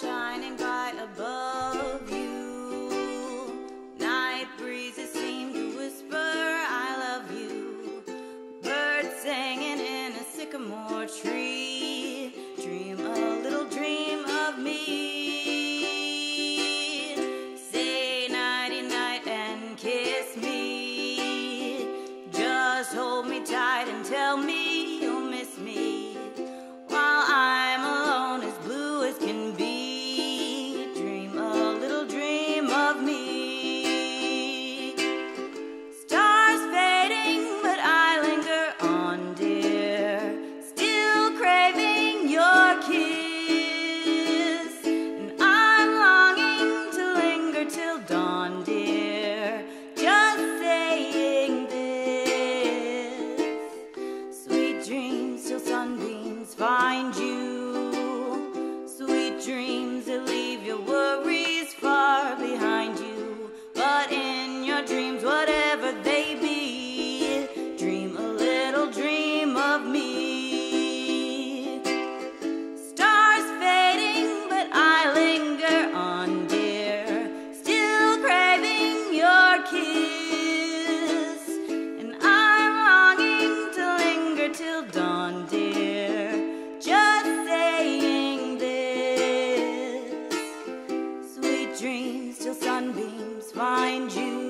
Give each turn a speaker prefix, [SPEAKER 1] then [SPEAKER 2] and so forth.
[SPEAKER 1] shining bright above you. Night breezes seem to whisper, I love you. Birds singing in a sycamore tree. Dream a little dream of me. Say nighty night and kiss me. Just hold me tight and tell me dream. dreams till sunbeams find you.